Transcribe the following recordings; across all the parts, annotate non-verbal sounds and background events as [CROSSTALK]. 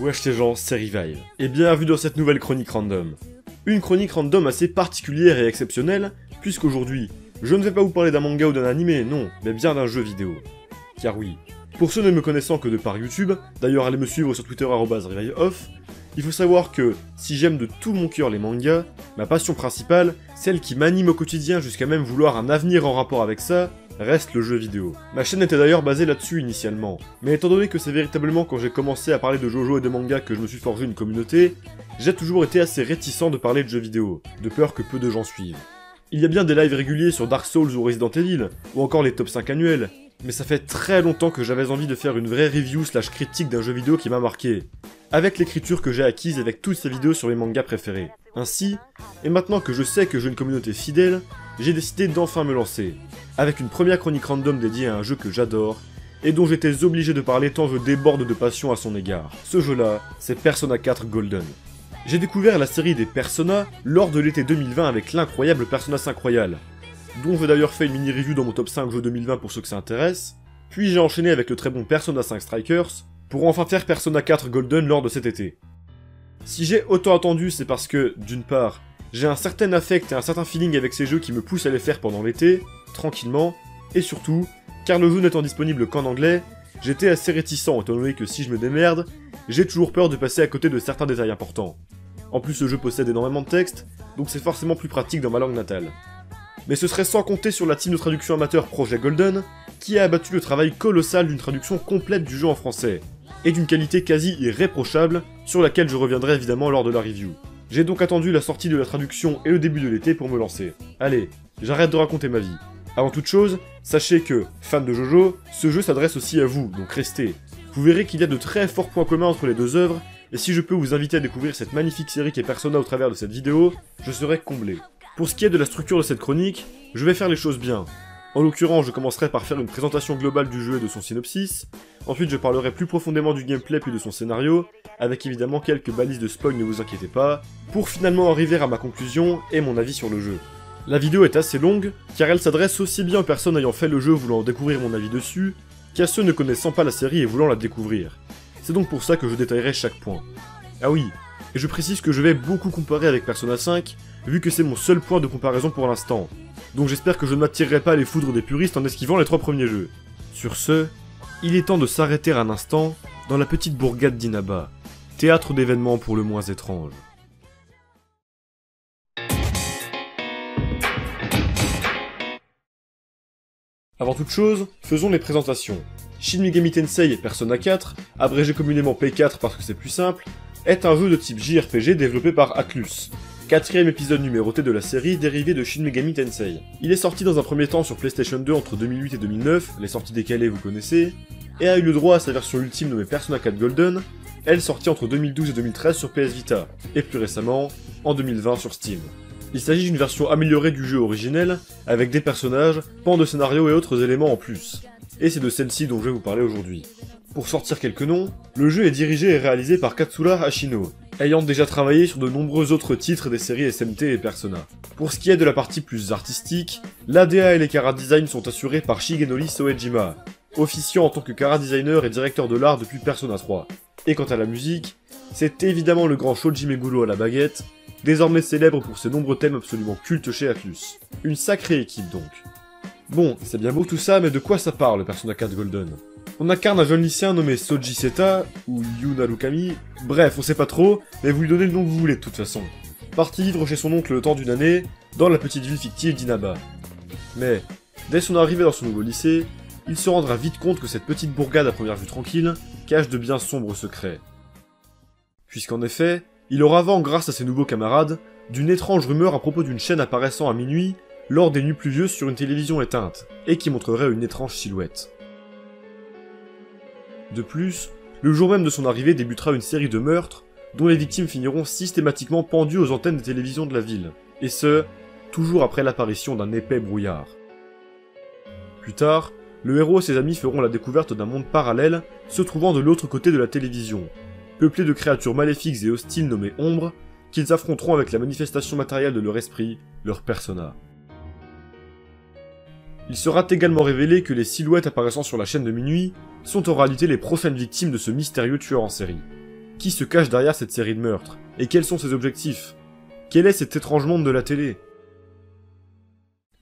Wesh les gens, c'est Revive, et bienvenue dans cette nouvelle chronique random. Une chronique random assez particulière et exceptionnelle, puisqu'aujourd'hui, je ne vais pas vous parler d'un manga ou d'un animé, non, mais bien d'un jeu vidéo. Car oui, pour ceux ne me connaissant que de par YouTube, d'ailleurs allez me suivre sur Twitter reviveoff, il faut savoir que, si j'aime de tout mon cœur les mangas, ma passion principale, celle qui m'anime au quotidien jusqu'à même vouloir un avenir en rapport avec ça, reste le jeu vidéo. Ma chaîne était d'ailleurs basée là-dessus initialement, mais étant donné que c'est véritablement quand j'ai commencé à parler de Jojo et de manga que je me suis forgé une communauté, j'ai toujours été assez réticent de parler de jeux vidéo, de peur que peu de gens suivent. Il y a bien des lives réguliers sur Dark Souls ou Resident Evil, ou encore les top 5 annuels, mais ça fait très longtemps que j'avais envie de faire une vraie review slash critique d'un jeu vidéo qui m'a marqué, avec l'écriture que j'ai acquise avec toutes ces vidéos sur mes mangas préférés. Ainsi, et maintenant que je sais que j'ai une communauté fidèle, j'ai décidé d'enfin me lancer, avec une première chronique random dédiée à un jeu que j'adore, et dont j'étais obligé de parler tant je déborde de passion à son égard. Ce jeu-là, c'est Persona 4 Golden. J'ai découvert la série des Persona lors de l'été 2020 avec l'incroyable Persona 5 Royal, dont j'ai d'ailleurs fait une mini-review dans mon top 5 jeux 2020 pour ceux que ça intéresse, puis j'ai enchaîné avec le très bon Persona 5 Strikers, pour enfin faire Persona 4 Golden lors de cet été. Si j'ai autant attendu, c'est parce que, d'une part, j'ai un certain affect et un certain feeling avec ces jeux qui me poussent à les faire pendant l'été, tranquillement, et surtout, car le jeu n'étant disponible qu'en anglais, j'étais assez réticent étant donné que si je me démerde, j'ai toujours peur de passer à côté de certains détails importants. En plus, le jeu possède énormément de texte, donc c'est forcément plus pratique dans ma langue natale. Mais ce serait sans compter sur la team de traduction amateur Projet Golden, qui a abattu le travail colossal d'une traduction complète du jeu en français, et d'une qualité quasi irréprochable, sur laquelle je reviendrai évidemment lors de la review. J'ai donc attendu la sortie de la traduction et le début de l'été pour me lancer. Allez, j'arrête de raconter ma vie. Avant toute chose, sachez que, fan de Jojo, ce jeu s'adresse aussi à vous, donc restez. Vous verrez qu'il y a de très forts points communs entre les deux œuvres, et si je peux vous inviter à découvrir cette magnifique série qui est Persona au travers de cette vidéo, je serai comblé. Pour ce qui est de la structure de cette chronique, je vais faire les choses bien. En l'occurrence, je commencerai par faire une présentation globale du jeu et de son synopsis, ensuite je parlerai plus profondément du gameplay puis de son scénario, avec évidemment quelques balises de spoil, ne vous inquiétez pas, pour finalement arriver à ma conclusion et mon avis sur le jeu. La vidéo est assez longue, car elle s'adresse aussi bien aux personnes ayant fait le jeu voulant découvrir mon avis dessus, qu'à ceux ne connaissant pas la série et voulant la découvrir. C'est donc pour ça que je détaillerai chaque point. Ah oui, et je précise que je vais beaucoup comparer avec Persona 5, vu que c'est mon seul point de comparaison pour l'instant, donc j'espère que je ne m'attirerai pas les foudres des puristes en esquivant les trois premiers jeux. Sur ce, il est temps de s'arrêter un instant dans la petite bourgade d'Inaba, théâtre d'événements pour le moins étrange. Avant toute chose, faisons les présentations. Shin Megami Tensei Persona 4, abrégé communément P4 parce que c'est plus simple, est un jeu de type JRPG développé par Atlus, quatrième épisode numéroté de la série dérivé de Shin Megami Tensei. Il est sorti dans un premier temps sur PlayStation 2 entre 2008 et 2009, les sorties décalées vous connaissez, et a eu le droit à sa version ultime nommée Persona 4 Golden, elle sortie entre 2012 et 2013 sur PS Vita, et plus récemment, en 2020 sur Steam. Il s'agit d'une version améliorée du jeu originel, avec des personnages, pans de scénario et autres éléments en plus. Et c'est de celle-ci dont je vais vous parler aujourd'hui. Pour sortir quelques noms, le jeu est dirigé et réalisé par Katsura Hashino, ayant déjà travaillé sur de nombreux autres titres des séries SMT et Persona. Pour ce qui est de la partie plus artistique, l'ADA et les Kara Design sont assurés par Shigenori Soejima, officiant en tant que Kara Designer et directeur de l'art depuis Persona 3. Et quant à la musique, c'est évidemment le grand Shoji Meguro à la baguette, désormais célèbre pour ses nombreux thèmes absolument cultes chez Atlus. Une sacrée équipe donc. Bon, c'est bien beau tout ça, mais de quoi ça parle Persona 4 Golden? On incarne un jeune lycéen nommé Soji Seta, ou Yuna Lukami, bref, on sait pas trop, mais vous lui donnez le nom que vous voulez de toute façon. Parti vivre chez son oncle le temps d'une année, dans la petite ville fictive d'Inaba. Mais, dès son arrivée dans son nouveau lycée, il se rendra vite compte que cette petite bourgade à première vue tranquille cache de bien sombres secrets. Puisqu'en effet, il aura vent grâce à ses nouveaux camarades d'une étrange rumeur à propos d'une chaîne apparaissant à minuit lors des nuits pluvieuses sur une télévision éteinte, et qui montrerait une étrange silhouette. De plus, le jour même de son arrivée débutera une série de meurtres, dont les victimes finiront systématiquement pendues aux antennes des télévisions de la ville, et ce, toujours après l'apparition d'un épais brouillard. Plus tard, le héros et ses amis feront la découverte d'un monde parallèle se trouvant de l'autre côté de la télévision, peuplé de créatures maléfiques et hostiles nommées ombres, qu'ils affronteront avec la manifestation matérielle de leur esprit, leur persona. Il sera également révélé que les silhouettes apparaissant sur la chaîne de minuit sont en réalité les profanes victimes de ce mystérieux tueur en série. Qui se cache derrière cette série de meurtres? Et quels sont ses objectifs? Quel est cet étrange monde de la télé?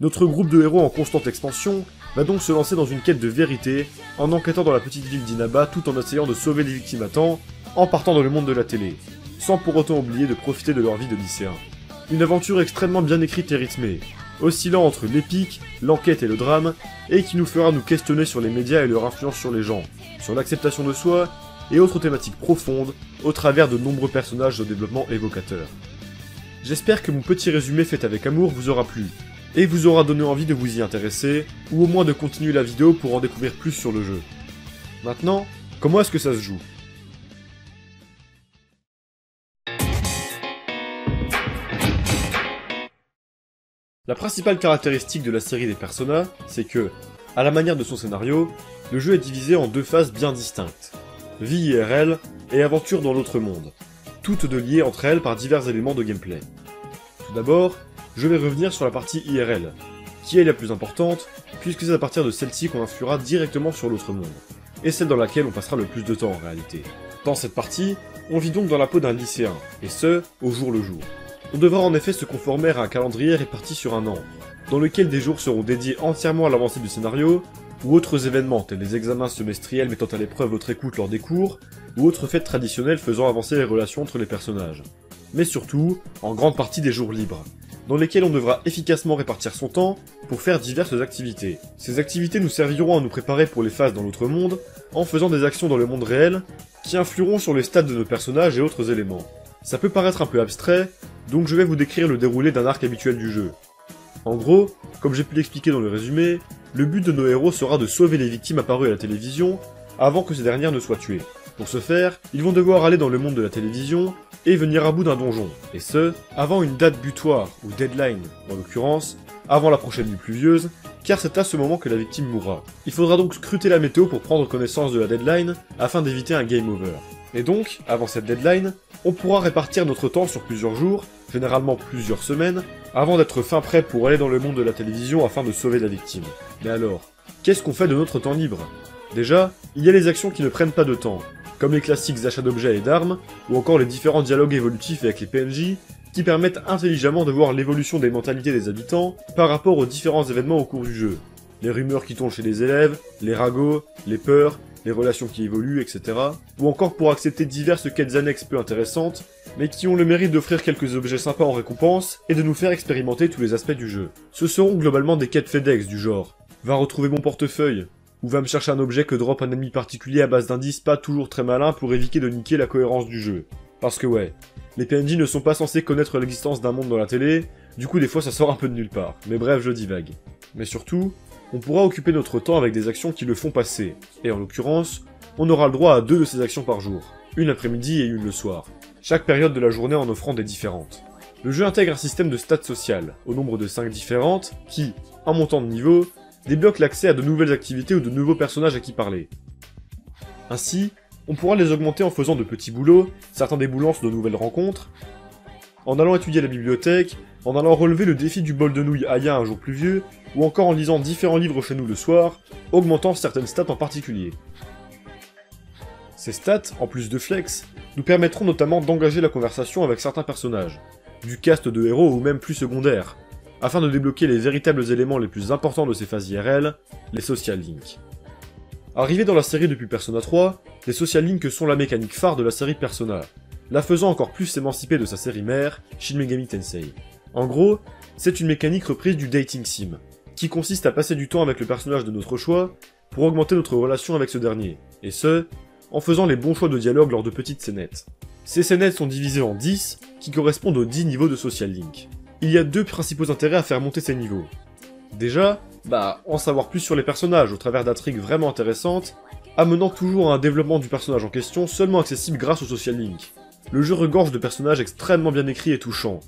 Notre groupe de héros en constante expansion va donc se lancer dans une quête de vérité en enquêtant dans la petite ville d'Inaba tout en essayant de sauver les victimes à temps en partant dans le monde de la télé, sans pour autant oublier de profiter de leur vie de lycéen. Une aventure extrêmement bien écrite et rythmée, oscillant entre l'épique, l'enquête et le drame, et qui nous fera nous questionner sur les médias et leur influence sur les gens, sur l'acceptation de soi, et autres thématiques profondes, au travers de nombreux personnages au développement évocateur. J'espère que mon petit résumé fait avec amour vous aura plu, et vous aura donné envie de vous y intéresser, ou au moins de continuer la vidéo pour en découvrir plus sur le jeu. Maintenant, comment est-ce que ça se joue? La principale caractéristique de la série des Persona, c'est que, à la manière de son scénario, le jeu est divisé en deux phases bien distinctes. Vie IRL et aventure dans l'autre monde, toutes deux liées entre elles par divers éléments de gameplay. Tout d'abord, je vais revenir sur la partie IRL, qui est la plus importante, puisque c'est à partir de celle-ci qu'on influera directement sur l'autre monde, et celle dans laquelle on passera le plus de temps en réalité. Dans cette partie, on vit donc dans la peau d'un lycéen, et ce, au jour le jour. On devra en effet se conformer à un calendrier réparti sur un an, dans lequel des jours seront dédiés entièrement à l'avancée du scénario, ou autres événements tels les examens semestriels mettant à l'épreuve votre écoute lors des cours, ou autres fêtes traditionnelles faisant avancer les relations entre les personnages. Mais surtout, en grande partie des jours libres, dans lesquels on devra efficacement répartir son temps pour faire diverses activités. Ces activités nous serviront à nous préparer pour les phases dans l'autre monde, en faisant des actions dans le monde réel, qui influeront sur les stades de nos personnages et autres éléments. Ça peut paraître un peu abstrait, donc je vais vous décrire le déroulé d'un arc habituel du jeu. En gros, comme j'ai pu l'expliquer dans le résumé, le but de nos héros sera de sauver les victimes apparues à la télévision avant que ces dernières ne soient tuées. Pour ce faire, ils vont devoir aller dans le monde de la télévision et venir à bout d'un donjon, et ce, avant une date butoir, ou deadline, en l'occurrence, avant la prochaine nuit pluvieuse, car c'est à ce moment que la victime mourra. Il faudra donc scruter la météo pour prendre connaissance de la deadline, afin d'éviter un game over. Et donc, avant cette deadline, on pourra répartir notre temps sur plusieurs jours, généralement plusieurs semaines, avant d'être fin prêt pour aller dans le monde de la télévision afin de sauver la victime. Mais alors, qu'est-ce qu'on fait de notre temps libre? Déjà, il y a les actions qui ne prennent pas de temps, comme les classiques achats d'objets et d'armes, ou encore les différents dialogues évolutifs avec les PNJ, qui permettent intelligemment de voir l'évolution des mentalités des habitants par rapport aux différents événements au cours du jeu. Les rumeurs qui tombent chez les élèves, les ragots, les peurs, les relations qui évoluent, etc. Ou encore pour accepter diverses quêtes annexes peu intéressantes, mais qui ont le mérite d'offrir quelques objets sympas en récompense et de nous faire expérimenter tous les aspects du jeu. Ce seront globalement des quêtes FedEx du genre. Va retrouver mon portefeuille, ou va me chercher un objet que drop un ennemi particulier à base d'indices pas toujours très malins pour éviter de niquer la cohérence du jeu. Parce que ouais, les PNJ ne sont pas censés connaître l'existence d'un monde dans la télé, du coup des fois ça sort un peu de nulle part. Mais bref, je divague. Mais surtout, on pourra occuper notre temps avec des actions qui le font passer, et en l'occurrence, on aura le droit à deux de ces actions par jour, une l'après-midi et une le soir, chaque période de la journée en offrant des différentes. Le jeu intègre un système de stats sociales, au nombre de 5 différentes, qui, en montant de niveau, débloquent l'accès à de nouvelles activités ou de nouveaux personnages à qui parler. Ainsi, on pourra les augmenter en faisant de petits boulots, certains déboulant de nouvelles rencontres, en allant étudier la bibliothèque, en allant relever le défi du bol de nouilles Aya un jour pluvieux, ou encore en lisant différents livres chez nous le soir, augmentant certaines stats en particulier. Ces stats, en plus de flex, nous permettront notamment d'engager la conversation avec certains personnages, du cast de héros ou même plus secondaires, afin de débloquer les véritables éléments les plus importants de ces phases IRL, les social links. Arrivés dans la série depuis Persona 3, les social links sont la mécanique phare de la série Persona, la faisant encore plus s'émanciper de sa série mère, Shin Megami Tensei. En gros, c'est une mécanique reprise du dating sim, qui consiste à passer du temps avec le personnage de notre choix pour augmenter notre relation avec ce dernier, et ce, en faisant les bons choix de dialogue lors de petites scénettes. Ces scénettes sont divisées en 10, qui correspondent aux 10 niveaux de social link. Il y a deux principaux intérêts à faire monter ces niveaux. Déjà, bah, en savoir plus sur les personnages au travers d'intrigues vraiment intéressantes, amenant toujours à un développement du personnage en question seulement accessible grâce au social link. Le jeu regorge de personnages extrêmement bien écrits et touchants,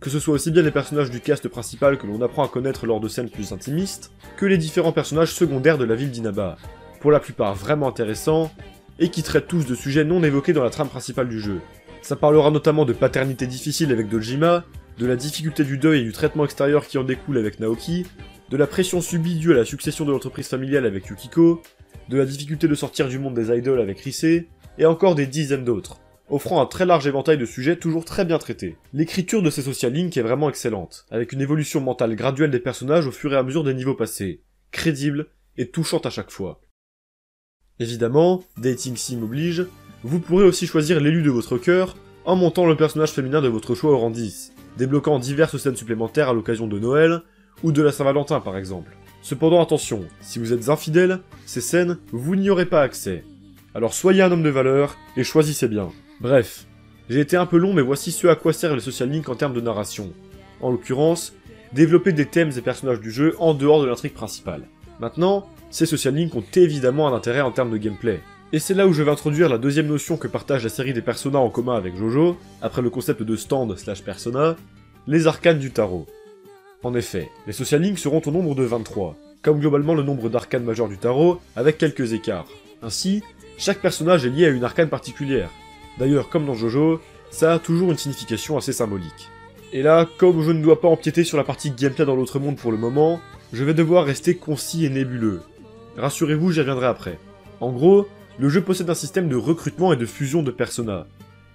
que ce soit aussi bien les personnages du cast principal que l'on apprend à connaître lors de scènes plus intimistes, que les différents personnages secondaires de la ville d'Inaba, pour la plupart vraiment intéressants, et qui traitent tous de sujets non évoqués dans la trame principale du jeu. Ça parlera notamment de paternité difficile avec Dojima, de la difficulté du deuil et du traitement extérieur qui en découle avec Naoki, de la pression subie due à la succession de l'entreprise familiale avec Yukiko, de la difficulté de sortir du monde des idoles avec Rise, et encore des dizaines d'autres. Offrant un très large éventail de sujets toujours très bien traités. L'écriture de ces social links est vraiment excellente, avec une évolution mentale graduelle des personnages au fur et à mesure des niveaux passés, crédible et touchante à chaque fois. Évidemment, Dating Sim oblige, vous pourrez aussi choisir l'élu de votre cœur en montant le personnage féminin de votre choix au rang 10, débloquant diverses scènes supplémentaires à l'occasion de Noël ou de la Saint-Valentin par exemple. Cependant attention, si vous êtes infidèle, ces scènes, vous n'y aurez pas accès. Alors soyez un homme de valeur et choisissez bien. Bref, j'ai été un peu long mais voici ce à quoi servent les social links en termes de narration. En l'occurrence, développer des thèmes et personnages du jeu en dehors de l'intrigue principale. Maintenant, ces social links ont évidemment un intérêt en termes de gameplay. Et c'est là où je vais introduire la deuxième notion que partage la série des Persona en commun avec Jojo, après le concept de stand slash persona, les arcanes du tarot. En effet, les social links seront au nombre de 23, comme globalement le nombre d'arcanes majeurs du tarot, avec quelques écarts. Ainsi, chaque personnage est lié à une arcane particulière. D'ailleurs, comme dans Jojo, ça a toujours une signification assez symbolique. Et là, comme je ne dois pas empiéter sur la partie gameplay dans l'autre monde pour le moment, je vais devoir rester concis et nébuleux. Rassurez-vous, j'y reviendrai après. En gros, le jeu possède un système de recrutement et de fusion de personnages.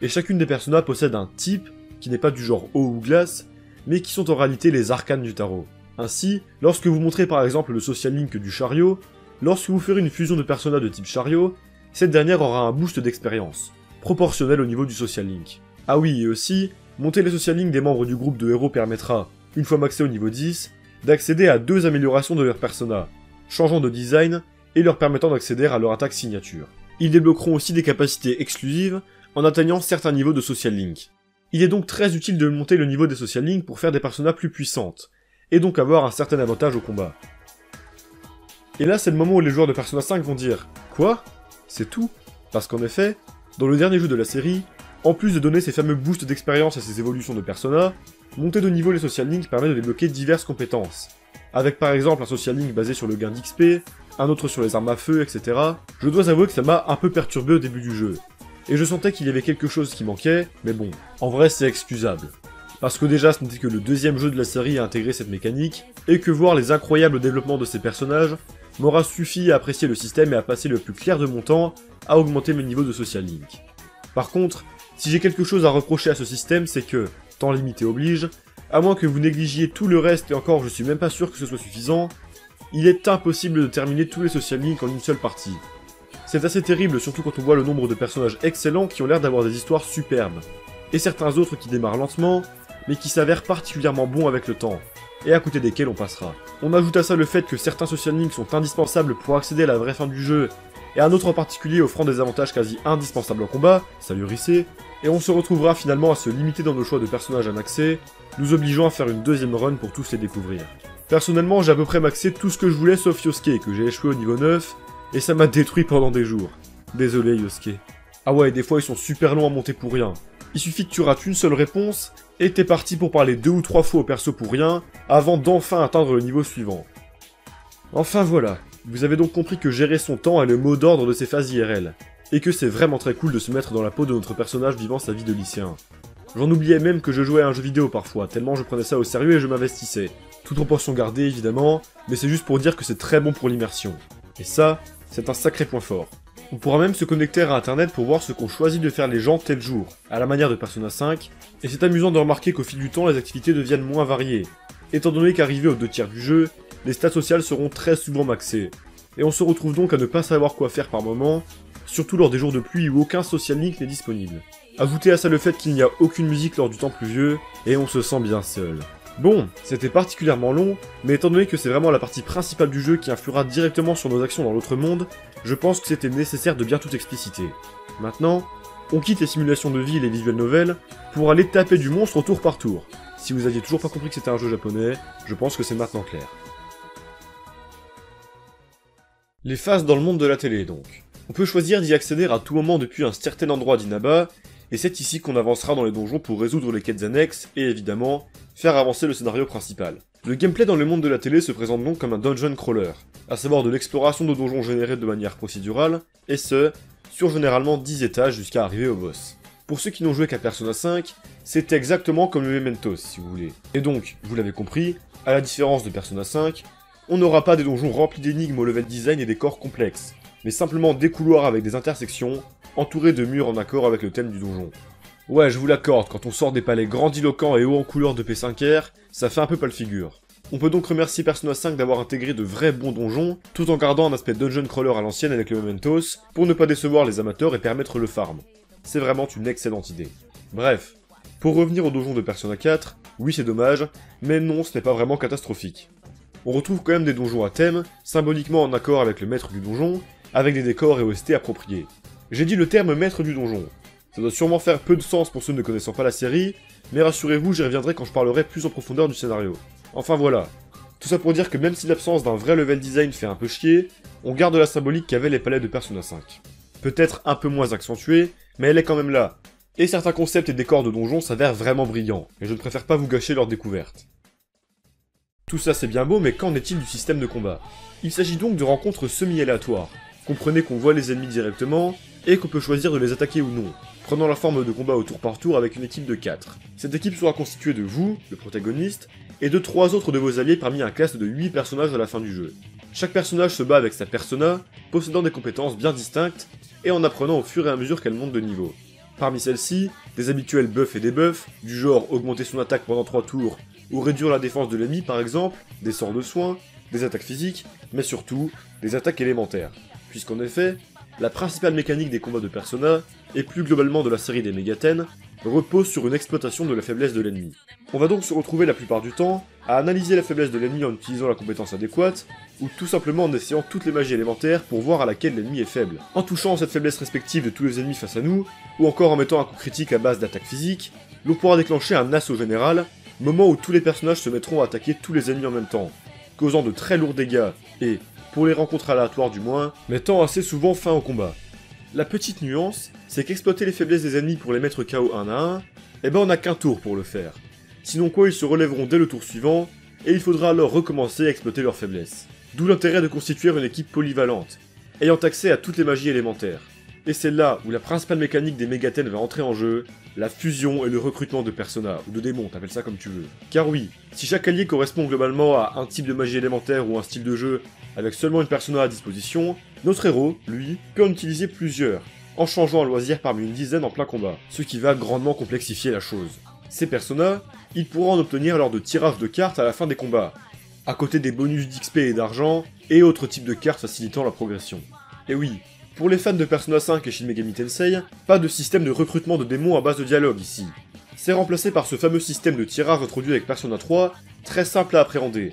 Et chacune des personnages possède un type, qui n'est pas du genre eau ou glace, mais qui sont en réalité les arcanes du tarot. Ainsi, lorsque vous montrez par exemple le social link du chariot, lorsque vous ferez une fusion de personnages de type chariot, cette dernière aura un boost d'expérience, proportionnel au niveau du social link. Ah oui, et aussi, monter les social links des membres du groupe de héros permettra, une fois maxé au niveau 10, d'accéder à deux améliorations de leur persona, changeant de design et leur permettant d'accéder à leur attaque signature. Ils débloqueront aussi des capacités exclusives en atteignant certains niveaux de social link. Il est donc très utile de monter le niveau des social links pour faire des personnages plus puissantes, et donc avoir un certain avantage au combat. Et là c'est le moment où les joueurs de Persona 5 vont dire Quoi? C'est tout? Parce qu'en effet, dans le dernier jeu de la série, en plus de donner ces fameux boosts d'expérience à ces évolutions de Persona, monter de niveau les social links permet de débloquer diverses compétences. Avec par exemple un social link basé sur le gain d'XP, un autre sur les armes à feu, etc. Je dois avouer que ça m'a un peu perturbé au début du jeu. Et je sentais qu'il y avait quelque chose qui manquait, mais bon, en vrai c'est excusable. Parce que déjà ce n'était que le deuxième jeu de la série à intégrer cette mécanique, et que voir les incroyables développements de ces personnages m'aura suffi à apprécier le système et à passer le plus clair de mon temps à augmenter mes niveaux de social link. Par contre, si j'ai quelque chose à reprocher à ce système, c'est que, temps limité oblige, à moins que vous négligiez tout le reste, et encore je suis même pas sûr que ce soit suffisant, il est impossible de terminer tous les social links en une seule partie. C'est assez terrible, surtout quand on voit le nombre de personnages excellents qui ont l'air d'avoir des histoires superbes, et certains autres qui démarrent lentement, mais qui s'avèrent particulièrement bons avec le temps, et à côté desquels on passera. On ajoute à ça le fait que certains social links sont indispensables pour accéder à la vraie fin du jeu, et un autre en particulier offrant des avantages quasi indispensables en combat, salut Rissé, et on se retrouvera finalement à se limiter dans nos choix de personnages en accès, nous obligeant à faire une deuxième run pour tous les découvrir. Personnellement, j'ai à peu près maxé tout ce que je voulais sauf Yosuke, que j'ai échoué au niveau 9, et ça m'a détruit pendant des jours. Désolé Yosuke. Ah ouais, des fois ils sont super longs à monter pour rien. Il suffit que tu rates une seule réponse, et t'es parti pour parler deux ou trois fois au perso pour rien, avant d'enfin atteindre le niveau suivant. Enfin voilà, vous avez donc compris que gérer son temps est le mot d'ordre de ces phases IRL, et que c'est vraiment très cool de se mettre dans la peau de notre personnage vivant sa vie de lycéen. J'en oubliais même que je jouais à un jeu vidéo parfois, tellement je prenais ça au sérieux et je m'investissais. Toute proportion gardée évidemment, mais c'est juste pour dire que c'est très bon pour l'immersion. Et ça, c'est un sacré point fort. On pourra même se connecter à internet pour voir ce qu'ont choisi de faire les gens tel jour, à la manière de Persona 5, et c'est amusant de remarquer qu'au fil du temps les activités deviennent moins variées, étant donné qu'arrivé aux deux tiers du jeu, les stats sociales seront très souvent maxées. Et on se retrouve donc à ne pas savoir quoi faire par moment, surtout lors des jours de pluie où aucun social link n'est disponible. Ajoutez à ça le fait qu'il n'y a aucune musique lors du temps pluvieux, et on se sent bien seul. Bon, c'était particulièrement long, mais étant donné que c'est vraiment la partie principale du jeu qui influera directement sur nos actions dans l'autre monde, je pense que c'était nécessaire de bien tout expliciter. Maintenant, on quitte les simulations de vie et les visuels novels pour aller taper du monstre au tour par tour. Si vous aviez toujours pas compris que c'était un jeu japonais, je pense que c'est maintenant clair. Les phases dans le monde de la télé donc. On peut choisir d'y accéder à tout moment depuis un certain endroit d'Inaba, et c'est ici qu'on avancera dans les donjons pour résoudre les quêtes annexes et évidemment faire avancer le scénario principal. Le gameplay dans le monde de la télé se présente donc comme un dungeon crawler, à savoir de l'exploration de donjons générés de manière procédurale, et ce, sur généralement 10 étages jusqu'à arriver au boss. Pour ceux qui n'ont joué qu'à Persona 5, c'est exactement comme le Mementos si vous voulez. Et donc, vous l'avez compris, à la différence de Persona 5, on n'aura pas des donjons remplis d'énigmes au level design et des corps complexes, mais simplement des couloirs avec des intersections, entouré de murs en accord avec le thème du donjon. Ouais, je vous l'accorde, quand on sort des palais grandiloquents et hauts en couleur de P5R, ça fait un peu pas le figure. On peut donc remercier Persona 5 d'avoir intégré de vrais bons donjons, tout en gardant un aspect dungeon crawler à l'ancienne avec le Mementos, pour ne pas décevoir les amateurs et permettre le farm. C'est vraiment une excellente idée. Bref, pour revenir au donjon de Persona 4, oui c'est dommage, mais non ce n'est pas vraiment catastrophique. On retrouve quand même des donjons à thème, symboliquement en accord avec le maître du donjon, avec des décors et OST appropriés. J'ai dit le terme maître du donjon. Ça doit sûrement faire peu de sens pour ceux ne connaissant pas la série, mais rassurez-vous, j'y reviendrai quand je parlerai plus en profondeur du scénario. Enfin voilà. Tout ça pour dire que même si l'absence d'un vrai level design fait un peu chier, on garde la symbolique qu'avaient les palais de Persona 5. Peut-être un peu moins accentuée, mais elle est quand même là. Et certains concepts et décors de donjons s'avèrent vraiment brillants, et je ne préfère pas vous gâcher leur découverte. Tout ça c'est bien beau, mais qu'en est-il du système de combat? Il s'agit donc de rencontres semi-aléatoires. Comprenez qu'on voit les ennemis directement, et qu'on peut choisir de les attaquer ou non, prenant la forme de combat au tour par tour avec une équipe de 4. Cette équipe sera constituée de vous, le protagoniste, et de 3 autres de vos alliés parmi un cast de 8 personnages à la fin du jeu. Chaque personnage se bat avec sa persona, possédant des compétences bien distinctes, et en apprenant au fur et à mesure qu'elle monte de niveau. Parmi celles-ci, des habituels buffs et debuffs, du genre augmenter son attaque pendant 3 tours, ou réduire la défense de l'ennemi par exemple, des sorts de soins, des attaques physiques, mais surtout, des attaques élémentaires. Puisqu'en effet, la principale mécanique des combats de Persona, et plus globalement de la série des Megaten, repose sur une exploitation de la faiblesse de l'ennemi. On va donc se retrouver la plupart du temps à analyser la faiblesse de l'ennemi en utilisant la compétence adéquate, ou tout simplement en essayant toutes les magies élémentaires pour voir à laquelle l'ennemi est faible, en touchant cette faiblesse respective de tous les ennemis face à nous, ou encore en mettant un coup critique à base d'attaque physique, l'on pourra déclencher un assaut général, moment où tous les personnages se mettront à attaquer tous les ennemis en même temps, causant de très lourds dégâts, et, pour les rencontres aléatoires du moins, mettant assez souvent fin au combat. La petite nuance, c'est qu'exploiter les faiblesses des ennemis pour les mettre KO un à un, eh ben on n'a qu'un tour pour le faire. Sinon quoi, ils se relèveront dès le tour suivant, et il faudra alors recommencer à exploiter leurs faiblesses. D'où l'intérêt de constituer une équipe polyvalente, ayant accès à toutes les magies élémentaires. Et c'est là où la principale mécanique des Megaten va entrer en jeu, la fusion et le recrutement de personnages, ou de démons, t'appelles ça comme tu veux. Car oui, si chaque allié correspond globalement à un type de magie élémentaire ou un style de jeu avec seulement une persona à disposition, notre héros, lui, peut en utiliser plusieurs, en changeant à loisir parmi une dizaine en plein combat, ce qui va grandement complexifier la chose. Ces personas, il pourra en obtenir lors de tirages de cartes à la fin des combats, à côté des bonus d'XP et d'argent, et autres types de cartes facilitant la progression. Et oui, pour les fans de Persona 5 et Shin Megami Tensei, pas de système de recrutement de démons à base de dialogue ici. C'est remplacé par ce fameux système de tirage introduit avec Persona 3, très simple à appréhender,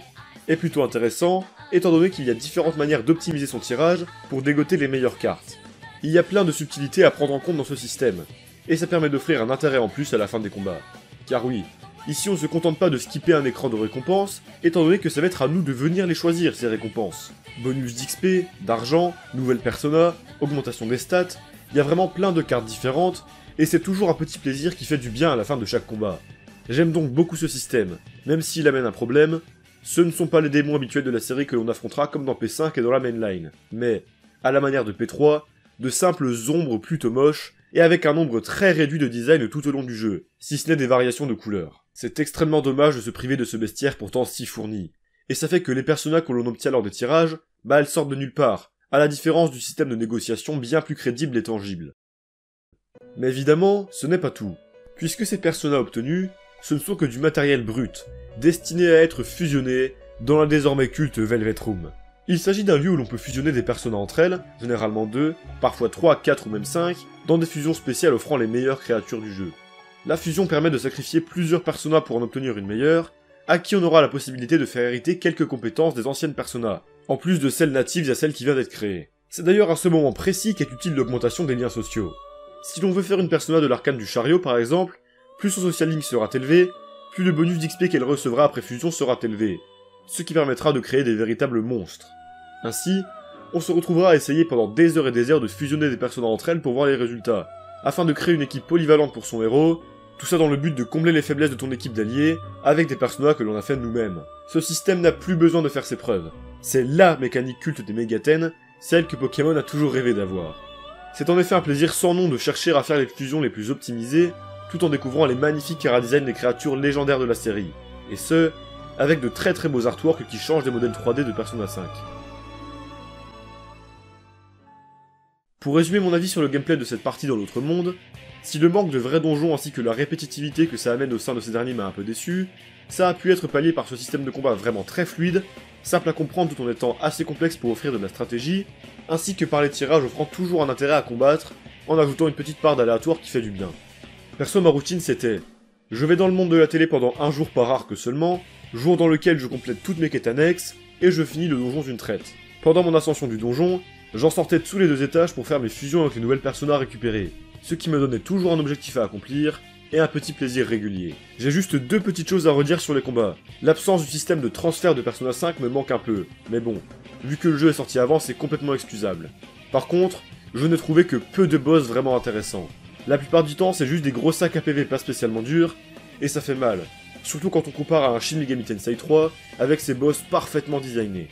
et plutôt intéressant, étant donné qu'il y a différentes manières d'optimiser son tirage pour dégoter les meilleures cartes. Il y a plein de subtilités à prendre en compte dans ce système, et ça permet d'offrir un intérêt en plus à la fin des combats. Car oui, ici on se contente pas de skipper un écran de récompense, étant donné que ça va être à nous de venir les choisir ces récompenses. Bonus d'XP, d'argent, nouvelles personas, augmentation des stats, il y a vraiment plein de cartes différentes, et c'est toujours un petit plaisir qui fait du bien à la fin de chaque combat. J'aime donc beaucoup ce système, même s'il amène un problème, ce ne sont pas les démons habituels de la série que l'on affrontera comme dans P5 et dans la mainline, mais, à la manière de P3, de simples ombres plutôt moches, et avec un nombre très réduit de design tout au long du jeu, si ce n'est des variations de couleurs. C'est extrêmement dommage de se priver de ce bestiaire pourtant si fourni. Et ça fait que les personnages que l'on obtient lors des tirages, bah elles sortent de nulle part, à la différence du système de négociation bien plus crédible et tangible. Mais évidemment, ce n'est pas tout. Puisque ces personnages obtenus, ce ne sont que du matériel brut, destiné à être fusionné dans la désormais culte Velvet Room. Il s'agit d'un lieu où l'on peut fusionner des personnages entre elles, généralement 2, parfois 3, 4 ou même 5, dans des fusions spéciales offrant les meilleures créatures du jeu. La fusion permet de sacrifier plusieurs personnages pour en obtenir une meilleure, à qui on aura la possibilité de faire hériter quelques compétences des anciennes personnages, en plus de celles natives à celles qui viennent d'être créées. C'est d'ailleurs à ce moment précis qu'est utile l'augmentation des liens sociaux. Si l'on veut faire une personnage de l'arcane du chariot par exemple, plus son social link sera élevé, plus le bonus d'XP qu'elle recevra après fusion sera élevé, ce qui permettra de créer des véritables monstres. Ainsi, on se retrouvera à essayer pendant des heures et des heures de fusionner des personnages entre elles pour voir les résultats, afin de créer une équipe polyvalente pour son héros, tout ça dans le but de combler les faiblesses de ton équipe d'alliés avec des personnages que l'on a fait nous-mêmes. Ce système n'a plus besoin de faire ses preuves. C'est LA mécanique culte des Megaten, celle que Pokémon a toujours rêvé d'avoir. C'est en effet un plaisir sans nom de chercher à faire les fusions les plus optimisées, tout en découvrant les magnifiques chara-designs des créatures légendaires de la série. Et ce, avec de très très beaux artworks qui changent des modèles 3D de Persona 5. Pour résumer mon avis sur le gameplay de cette partie dans l'autre monde, si le manque de vrais donjons ainsi que la répétitivité que ça amène au sein de ces derniers m'a un peu déçu, ça a pu être pallié par ce système de combat vraiment très fluide, simple à comprendre tout en étant assez complexe pour offrir de la stratégie, ainsi que par les tirages offrant toujours un intérêt à combattre, en ajoutant une petite part d'aléatoire qui fait du bien. Perso ma routine c'était, je vais dans le monde de la télé pendant un jour par arc seulement, jour dans lequel je complète toutes mes quêtes annexes, et je finis le donjon d'une traite. Pendant mon ascension du donjon, j'en sortais de sous les deux étages pour faire mes fusions avec les nouvelles personnages récupérées, ce qui me donnait toujours un objectif à accomplir, et un petit plaisir régulier. J'ai juste deux petites choses à redire sur les combats. L'absence du système de transfert de Persona 5 me manque un peu, mais bon, vu que le jeu est sorti avant, c'est complètement excusable. Par contre, je n'ai trouvé que peu de boss vraiment intéressants. La plupart du temps, c'est juste des gros sacs à PV pas spécialement durs, et ça fait mal. Surtout quand on compare à un Shin Megami Tensei 3 avec ses boss parfaitement designés.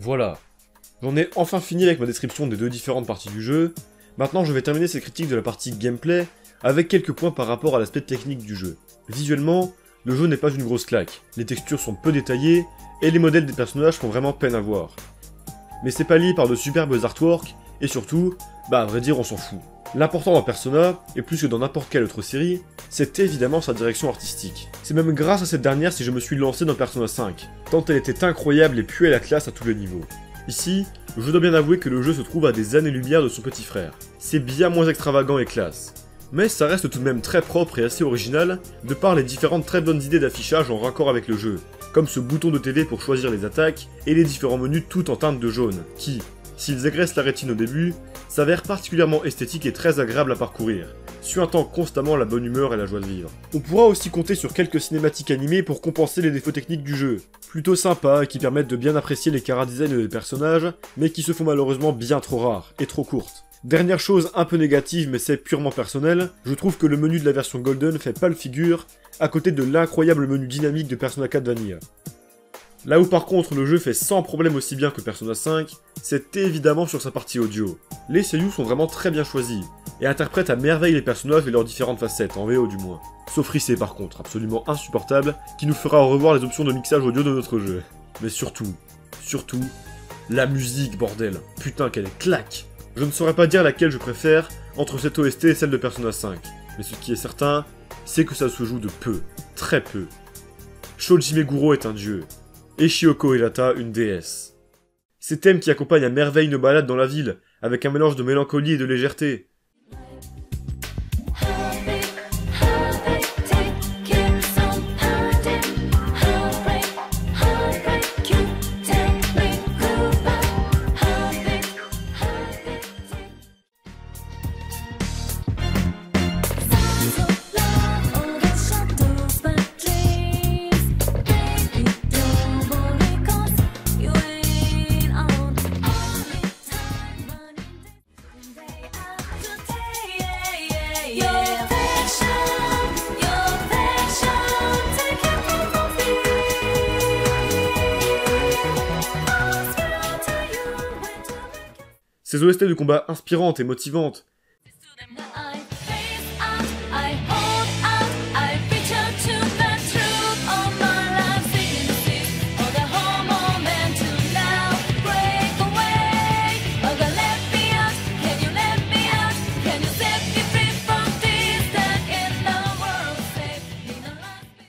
Voilà. J'en ai enfin fini avec ma description des deux différentes parties du jeu. Maintenant, je vais terminer cette critique de la partie gameplay avec quelques points par rapport à l'aspect technique du jeu. Visuellement, le jeu n'est pas une grosse claque. Les textures sont peu détaillées et les modèles des personnages font vraiment peine à voir. Mais c'est pas lié par de superbes artworks et surtout, bah à vrai dire on s'en fout. L'important dans Persona, et plus que dans n'importe quelle autre série, c'est évidemment sa direction artistique. C'est même grâce à cette dernière si je me suis lancé dans Persona 5, tant elle était incroyable et puait la classe à tous les niveaux. Ici, je dois bien avouer que le jeu se trouve à des années-lumière de son petit frère. C'est bien moins extravagant et classe. Mais ça reste tout de même très propre et assez original, de par les différentes très bonnes idées d'affichage en raccord avec le jeu, comme ce bouton de TV pour choisir les attaques, et les différents menus tout en teinte de jaune, qui, s'ils agressent la rétine au début, s'avèrent particulièrement esthétiques et très agréables à parcourir, suintant constamment la bonne humeur et la joie de vivre. On pourra aussi compter sur quelques cinématiques animées pour compenser les défauts techniques du jeu, plutôt sympas et qui permettent de bien apprécier les chara-design des personnages, mais qui se font malheureusement bien trop rares et trop courtes. Dernière chose un peu négative mais c'est purement personnel, je trouve que le menu de la version Golden fait pas le figure à côté de l'incroyable menu dynamique de Persona 4 Vanilla. Là où par contre le jeu fait sans problème aussi bien que Persona 5, c'est évidemment sur sa partie audio. Les seiyuu sont vraiment très bien choisis, et interprètent à merveille les personnages et leurs différentes facettes, en VO du moins. Sauf Rissé par contre, absolument insupportable, qui nous fera revoir les options de mixage audio de notre jeu. Mais surtout, surtout, la musique bordel, putain qu'elle claque Je ne saurais pas dire laquelle je préfère entre cette OST et celle de Persona 5, mais ce qui est certain, c'est que ça se joue de peu, très peu. Shoji Meguro est un dieu, et Shioko Hirata une déesse. Ces thèmes qui accompagnent à merveille nos balades dans la ville, avec un mélange de mélancolie et de légèreté. Ces OST de combat inspirantes et motivantes.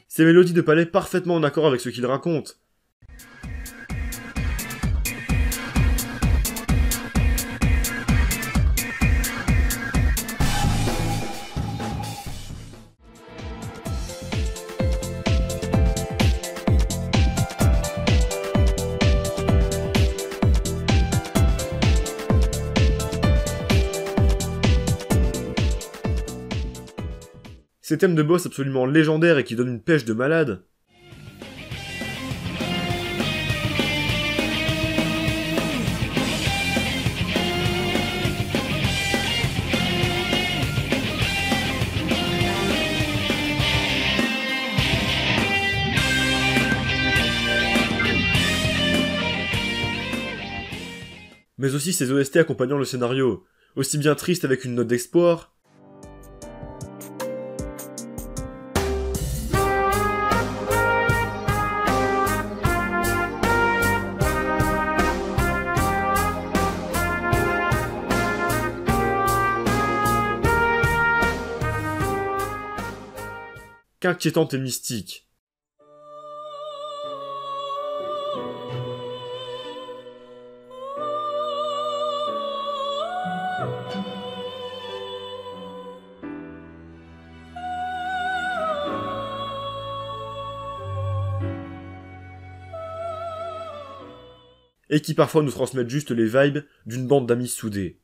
Ces mélodies de palais parfaitement en accord avec ce qu'il raconte. Ces thèmes de boss absolument légendaires et qui donnent une pêche de malade. Mais aussi ces OST accompagnant le scénario, aussi bien triste avec une note d'espoir, qu'inquiétante et mystique. et qui parfois nous transmettent juste les vibes d'une bande d'amis soudés.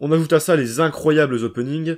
On ajoute à ça les incroyables openings,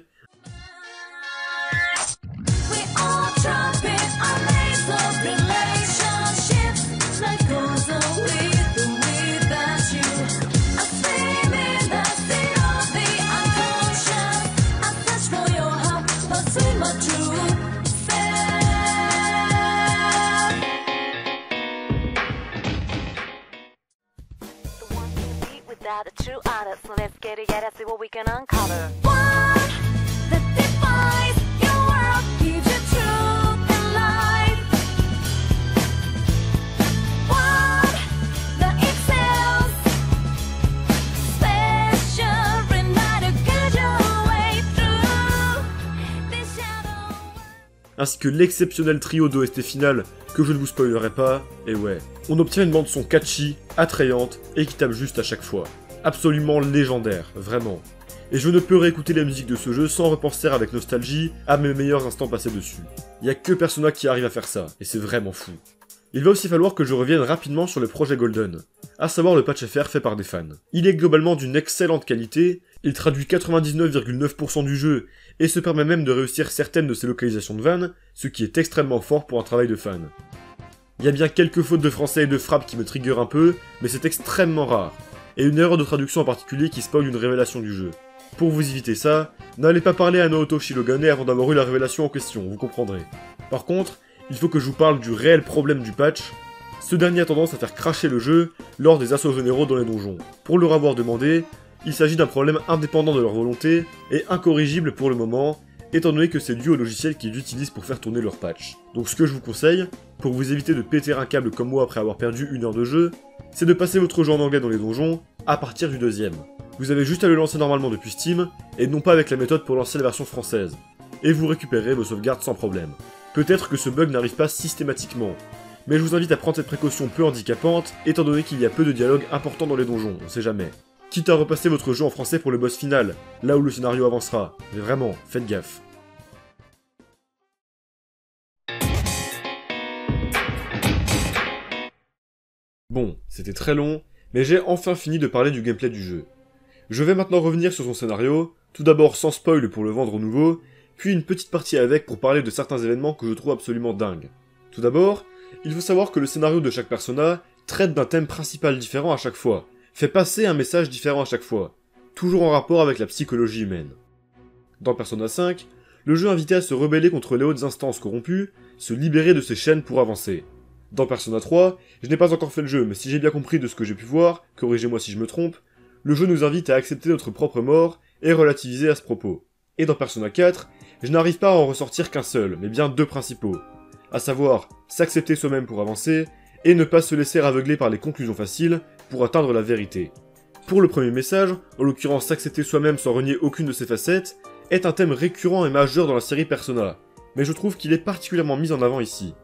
ainsi que l'exceptionnel trio d'OST final que je ne vous spoilerai pas, et ouais, on obtient une bande son catchy, attrayante et qui tape juste à chaque fois. Absolument légendaire, vraiment. Et je ne peux réécouter la musique de ce jeu sans repenser avec nostalgie à mes meilleurs instants passés dessus. Y a que Persona qui arrive à faire ça, et c'est vraiment fou. Il va aussi falloir que je revienne rapidement sur le projet Golden, à savoir le patch FR fait par des fans. Il est globalement d'une excellente qualité, il traduit 99,9% du jeu et se permet même de réussir certaines de ses localisations de vannes, ce qui est extrêmement fort pour un travail de fan. Il y a bien quelques fautes de français et de frappe qui me triggerent un peu, mais c'est extrêmement rare, et une erreur de traduction en particulier qui spoil une révélation du jeu. Pour vous éviter ça, n'allez pas parler à Naoto Shirogane avant d'avoir eu la révélation en question, vous comprendrez. Par contre, il faut que je vous parle du réel problème du patch. Ce dernier a tendance à faire cracher le jeu lors des assauts généraux dans les donjons. Pour leur avoir demandé, il s'agit d'un problème indépendant de leur volonté et incorrigible pour le moment, étant donné que c'est dû au logiciel qu'ils utilisent pour faire tourner leur patch. Donc ce que je vous conseille, pour vous éviter de péter un câble comme moi après avoir perdu une heure de jeu, c'est de passer votre jeu en anglais dans les donjons à partir du deuxième. Vous avez juste à le lancer normalement depuis Steam, et non pas avec la méthode pour lancer la version française. Et vous récupérez vos sauvegardes sans problème. Peut-être que ce bug n'arrive pas systématiquement, mais je vous invite à prendre cette précaution peu handicapante, étant donné qu'il y a peu de dialogue important dans les donjons, on sait jamais quitte à repasser votre jeu en français pour le boss final, là où le scénario avancera. Mais vraiment, faites gaffe. Bon, c'était très long, mais j'ai enfin fini de parler du gameplay du jeu. Je vais maintenant revenir sur son scénario, tout d'abord sans spoil pour le vendre au nouveau, puis une petite partie avec pour parler de certains événements que je trouve absolument dingues. Tout d'abord, il faut savoir que le scénario de chaque persona traite d'un thème principal différent à chaque fois, fait passer un message différent à chaque fois, toujours en rapport avec la psychologie humaine. Dans Persona 5, le jeu invitait à se rebeller contre les hautes instances corrompues, se libérer de ses chaînes pour avancer. Dans Persona 3, je n'ai pas encore fait le jeu, mais si j'ai bien compris de ce que j'ai pu voir, corrigez-moi si je me trompe, le jeu nous invite à accepter notre propre mort et relativiser à ce propos. Et dans Persona 4, je n'arrive pas à en ressortir qu'un seul, mais bien deux principaux. À savoir, s'accepter soi-même pour avancer, et ne pas se laisser aveugler par les conclusions faciles pour atteindre la vérité. Pour le premier message, en l'occurrence s'accepter soi-même sans renier aucune de ses facettes, est un thème récurrent et majeur dans la série Persona, mais je trouve qu'il est particulièrement mis en avant ici.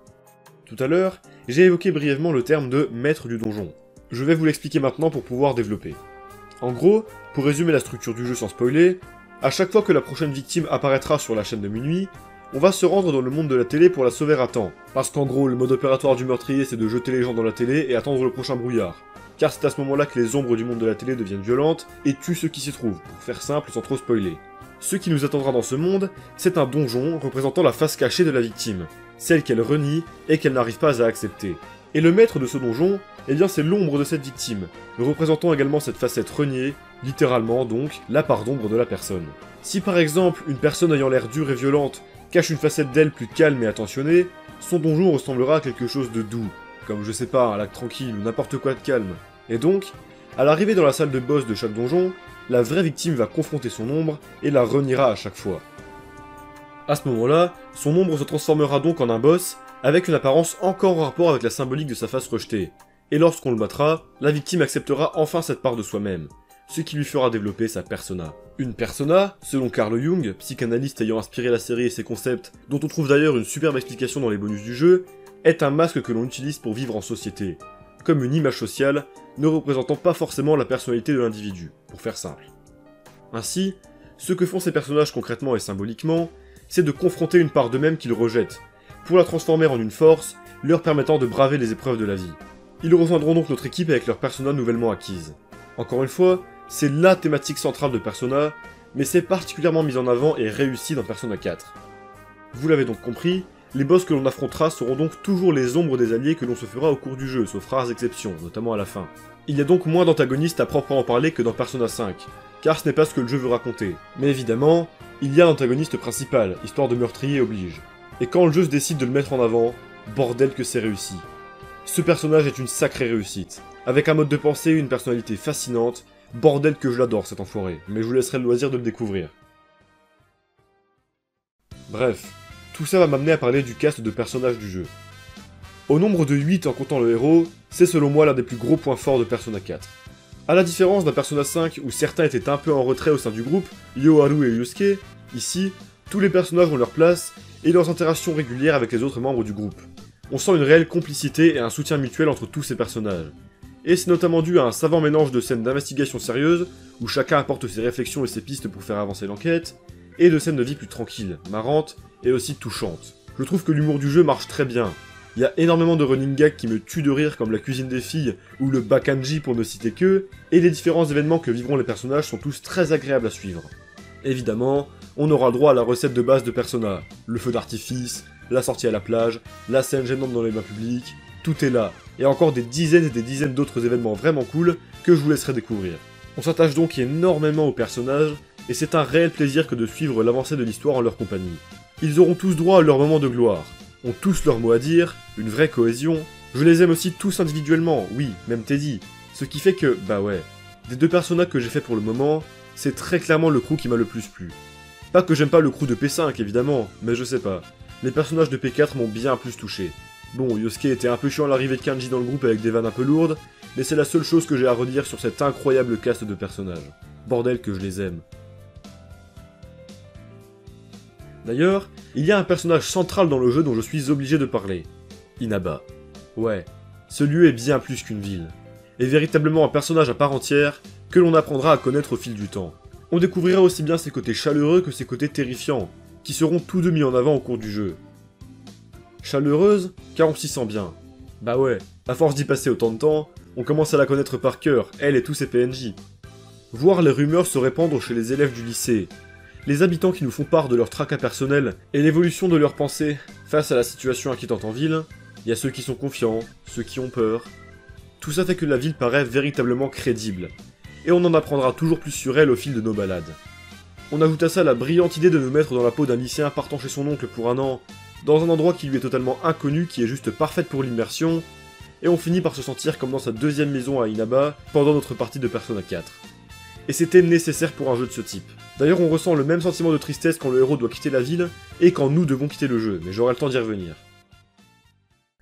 Tout à l'heure, j'ai évoqué brièvement le terme de maître du donjon. Je vais vous l'expliquer maintenant pour pouvoir développer. En gros, pour résumer la structure du jeu sans spoiler, à chaque fois que la prochaine victime apparaîtra sur la chaîne de minuit, on va se rendre dans le monde de la télé pour la sauver à temps. Parce qu'en gros, le mode opératoire du meurtrier, c'est de jeter les gens dans la télé et attendre le prochain brouillard. Car c'est à ce moment-là que les ombres du monde de la télé deviennent violentes et tuent ceux qui s'y trouvent, pour faire simple sans trop spoiler. Ce qui nous attendra dans ce monde, c'est un donjon représentant la face cachée de la victime, celle qu'elle renie et qu'elle n'arrive pas à accepter. Et le maître de ce donjon, eh bien c'est l'ombre de cette victime, représentant également cette facette reniée, littéralement donc la part d'ombre de la personne. Si par exemple une personne ayant l'air dure et violente cache une facette d'elle plus calme et attentionnée, son donjon ressemblera à quelque chose de doux, comme je sais pas, un lac tranquille ou n'importe quoi de calme. Et donc, à l'arrivée dans la salle de boss de chaque donjon, la vraie victime va confronter son ombre et la reniera à chaque fois. À ce moment-là, son ombre se transformera donc en un boss, avec une apparence encore en rapport avec la symbolique de sa face rejetée. Et lorsqu'on le battra, la victime acceptera enfin cette part de soi-même, ce qui lui fera développer sa persona. Une persona, selon Carl Jung, psychanalyste ayant inspiré la série et ses concepts, dont on trouve d'ailleurs une superbe explication dans les bonus du jeu, est un masque que l'on utilise pour vivre en société, comme une image sociale ne représentant pas forcément la personnalité de l'individu, pour faire simple. Ainsi, ce que font ces personnages concrètement et symboliquement, c'est de confronter une part d'eux-mêmes qu'ils rejettent, pour la transformer en une force, leur permettant de braver les épreuves de la vie. Ils rejoindront donc notre équipe avec leur persona nouvellement acquise. Encore une fois, c'est LA thématique centrale de Persona, mais c'est particulièrement mis en avant et réussi dans Persona 4. Vous l'avez donc compris, les boss que l'on affrontera seront donc toujours les ombres des alliés que l'on se fera au cours du jeu, sauf rares exceptions, notamment à la fin. Il y a donc moins d'antagonistes à proprement parler que dans Persona 5, car ce n'est pas ce que le jeu veut raconter. Mais évidemment, il y a l'antagoniste principal, histoire de meurtrier oblige. Et quand le jeu se décide de le mettre en avant, bordel que c'est réussi. Ce personnage est une sacrée réussite. Avec un mode de pensée et une personnalité fascinante, bordel que je l'adore cet enfoiré, mais je vous laisserai le loisir de le découvrir. Bref, tout ça va m'amener à parler du cast de personnages du jeu. Au nombre de 8 en comptant le héros, c'est selon moi l'un des plus gros points forts de Persona 4. A la différence d'un Persona 5 où certains étaient un peu en retrait au sein du groupe, Yoharu et Yusuke, ici, tous les personnages ont leur place et leurs interactions régulières avec les autres membres du groupe. On sent une réelle complicité et un soutien mutuel entre tous ces personnages. Et c'est notamment dû à un savant mélange de scènes d'investigation sérieuses, où chacun apporte ses réflexions et ses pistes pour faire avancer l'enquête, et de scènes de vie plus tranquilles, marrantes et aussi touchantes. Je trouve que l'humour du jeu marche très bien. Il y a énormément de running gags qui me tuent de rire comme la cuisine des filles ou le bakanji pour ne citer que, et les différents événements que vivront les personnages sont tous très agréables à suivre. Évidemment, on aura droit à la recette de base de Persona, le feu d'artifice, la sortie à la plage, la scène gênante dans les bains publics, tout est là, et encore des dizaines et des dizaines d'autres événements vraiment cool que je vous laisserai découvrir. On s'attache donc énormément aux personnages, et c'est un réel plaisir que de suivre l'avancée de l'histoire en leur compagnie. Ils auront tous droit à leur moment de gloire, ont tous leur mot à dire, une vraie cohésion. Je les aime aussi tous individuellement, oui, même Teddy. Ce qui fait que, bah ouais, des deux personnages que j'ai fait pour le moment, c'est très clairement le crew qui m'a le plus plu. Pas que j'aime pas le crew de P5 évidemment, mais je sais pas. Les personnages de P4 m'ont bien plus touché. Bon, Yosuke était un peu chiant à l'arrivée de Kanji dans le groupe avec des vannes un peu lourdes, mais c'est la seule chose que j'ai à redire sur cet incroyable cast de personnages. Bordel que je les aime. D'ailleurs, il y a un personnage central dans le jeu dont je suis obligé de parler. Inaba. Ouais, ce lieu est bien plus qu'une ville. Et véritablement un personnage à part entière que l'on apprendra à connaître au fil du temps. On découvrira aussi bien ses côtés chaleureux que ses côtés terrifiants, qui seront tous deux mis en avant au cours du jeu. Chaleureuse, car on s'y sent bien. Bah ouais, à force d'y passer autant de temps, on commence à la connaître par cœur, elle et tous ses PNJ. Voir les rumeurs se répandre chez les élèves du lycée, les habitants qui nous font part de leur tracas personnel et l'évolution de leurs pensées face à la situation inquiétante en ville, il y a ceux qui sont confiants, ceux qui ont peur. Tout ça fait que la ville paraît véritablement crédible, et on en apprendra toujours plus sur elle au fil de nos balades. On ajoute à ça la brillante idée de nous mettre dans la peau d'un lycéen partant chez son oncle pour un an, dans un endroit qui lui est totalement inconnu, qui est juste parfaite pour l'immersion, et on finit par se sentir comme dans sa deuxième maison à Inaba pendant notre partie de Persona 4. Et c'était nécessaire pour un jeu de ce type. D'ailleurs, on ressent le même sentiment de tristesse quand le héros doit quitter la ville et quand nous devons quitter le jeu, mais j'aurai le temps d'y revenir.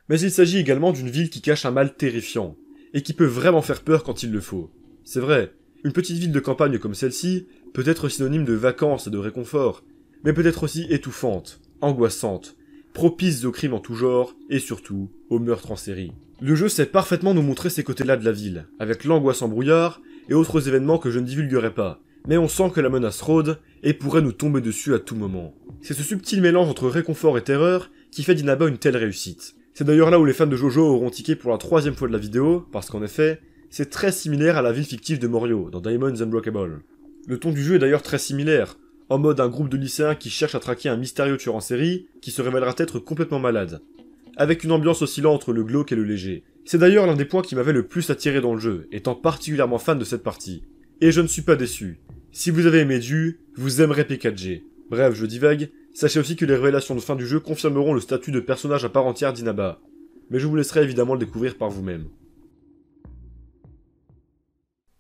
Mais il s'agit également d'une ville qui cache un mal terrifiant, et qui peut vraiment faire peur quand il le faut. C'est vrai, une petite ville de campagne comme celle-ci peut être synonyme de vacances et de réconfort, mais peut être aussi étouffante, angoissante, propice aux crimes en tout genre, et surtout aux meurtres en série. Le jeu sait parfaitement nous montrer ces côtés-là de la ville, avec l'angoisse en brouillard et autres événements que je ne divulguerai pas, mais on sent que la menace rôde et pourrait nous tomber dessus à tout moment. C'est ce subtil mélange entre réconfort et terreur qui fait d'Inaba une telle réussite. C'est d'ailleurs là où les fans de Jojo auront tiqué pour la troisième fois de la vidéo, parce qu'en effet, c'est très similaire à la ville fictive de Morio, dans Diamonds Unbreakable. Le ton du jeu est d'ailleurs très similaire, en mode un groupe de lycéens qui cherchent à traquer un mystérieux tueur en série, qui se révélera être complètement malade. Avec une ambiance oscillant entre le glauque et le léger. C'est d'ailleurs l'un des points qui m'avait le plus attiré dans le jeu, étant particulièrement fan de cette partie. Et je ne suis pas déçu. Si vous avez aimé Du, vous aimerez PKG. Bref, je divague, sachez aussi que les révélations de fin du jeu confirmeront le statut de personnage à part entière d'Inaba. Mais je vous laisserai évidemment le découvrir par vous-même.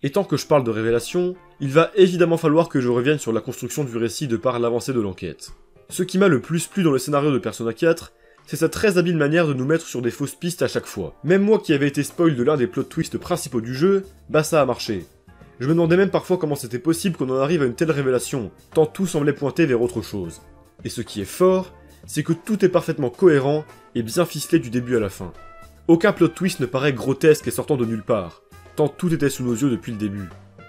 Et tant que je parle de révélation, il va évidemment falloir que je revienne sur la construction du récit de par l'avancée de l'enquête. Ce qui m'a le plus plu dans le scénario de Persona 4, c'est sa très habile manière de nous mettre sur des fausses pistes à chaque fois. Même moi qui avais été spoil de l'un des plot twists principaux du jeu, bah ça a marché. Je me demandais même parfois comment c'était possible qu'on en arrive à une telle révélation, tant tout semblait pointer vers autre chose. Et ce qui est fort, c'est que tout est parfaitement cohérent et bien ficelé du début à la fin. Aucun plot twist ne paraît grotesque et sortant de nulle part, tant tout était sous nos yeux depuis le début.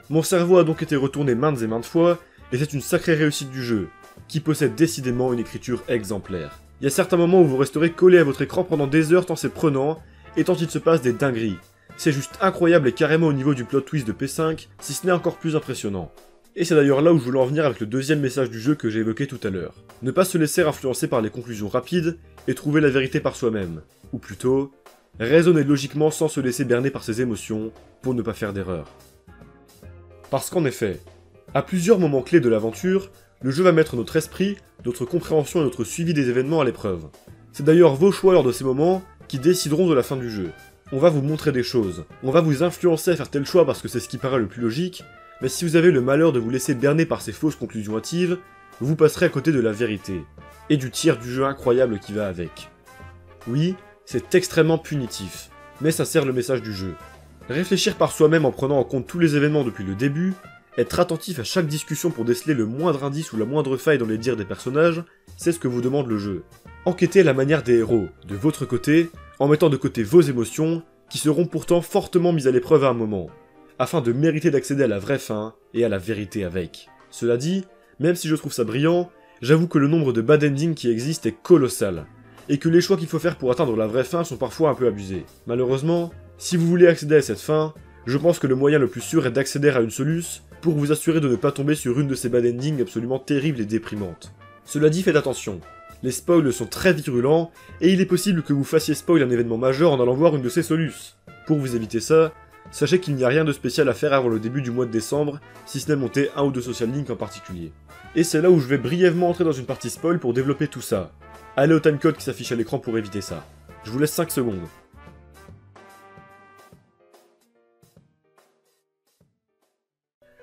Mon cerveau a donc été retourné maintes et maintes fois, et c'est une sacrée réussite du jeu, qui possède décidément une écriture exemplaire. Il y a certains moments où vous resterez collé à votre écran pendant des heures tant c'est prenant, et tant il se passe des dingueries. C'est juste incroyable et carrément au niveau du plot twist de P5, si ce n'est encore plus impressionnant. Et c'est d'ailleurs là où je voulais en venir avec le deuxième message du jeu que j'ai évoqué tout à l'heure. Ne pas se laisser influencer par les conclusions rapides et trouver la vérité par soi-même. Ou plutôt, raisonner logiquement sans se laisser berner par ses émotions pour ne pas faire d'erreur. Parce qu'en effet, à plusieurs moments clés de l'aventure, le jeu va mettre notre esprit, notre compréhension et notre suivi des événements à l'épreuve. C'est d'ailleurs vos choix lors de ces moments qui décideront de la fin du jeu. On va vous montrer des choses, on va vous influencer à faire tel choix parce que c'est ce qui paraît le plus logique, mais si vous avez le malheur de vous laisser berner par ces fausses conclusions hâtives, vous passerez à côté de la vérité, et du tiers du jeu incroyable qui va avec. Oui, c'est extrêmement punitif, mais ça sert le message du jeu. Réfléchir par soi-même en prenant en compte tous les événements depuis le début, être attentif à chaque discussion pour déceler le moindre indice ou la moindre faille dans les dires des personnages, c'est ce que vous demande le jeu. Enquêtez la manière des héros, de votre côté, en mettant de côté vos émotions, qui seront pourtant fortement mises à l'épreuve à un moment afin de mériter d'accéder à la vraie fin et à la vérité avec. Cela dit, même si je trouve ça brillant, j'avoue que le nombre de bad endings qui existent est colossal, et que les choix qu'il faut faire pour atteindre la vraie fin sont parfois un peu abusés. Malheureusement, si vous voulez accéder à cette fin, je pense que le moyen le plus sûr est d'accéder à une soluce pour vous assurer de ne pas tomber sur une de ces bad endings absolument terribles et déprimantes. Cela dit, faites attention. Les spoils sont très virulents, et il est possible que vous fassiez spoil un événement majeur en allant voir une de ces solutions. Pour vous éviter ça, sachez qu'il n'y a rien de spécial à faire avant le début du mois de décembre, si ce n'est monter un ou deux social links en particulier. Et c'est là où je vais brièvement entrer dans une partie spoil pour développer tout ça. Allez au timecode qui s'affiche à l'écran pour éviter ça. Je vous laisse 5 secondes.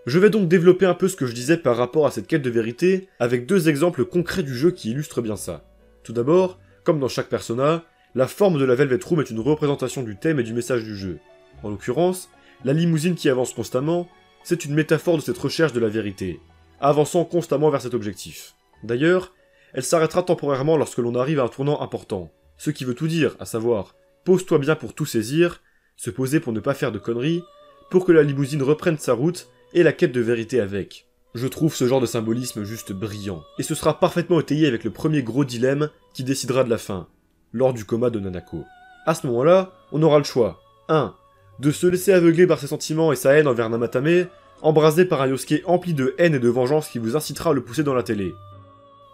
Je vais donc développer un peu ce que je disais par rapport à cette quête de vérité, avec deux exemples concrets du jeu qui illustrent bien ça. Tout d'abord, comme dans chaque persona, la forme de la Velvet Room est une représentation du thème et du message du jeu. En l'occurrence, la limousine qui avance constamment, c'est une métaphore de cette recherche de la vérité, avançant constamment vers cet objectif. D'ailleurs, elle s'arrêtera temporairement lorsque l'on arrive à un tournant important, ce qui veut tout dire, à savoir, pose-toi bien pour tout saisir, se poser pour ne pas faire de conneries, pour que la limousine reprenne sa route et la quête de vérité avec. Je trouve ce genre de symbolisme juste brillant, et ce sera parfaitement étayé avec le premier gros dilemme qui décidera de la fin, lors du coma de Nanako. À ce moment-là, on aura le choix. 1 de se laisser aveugler par ses sentiments et sa haine envers Namatame, embrasé par un Yosuke empli de haine et de vengeance qui vous incitera à le pousser dans la télé.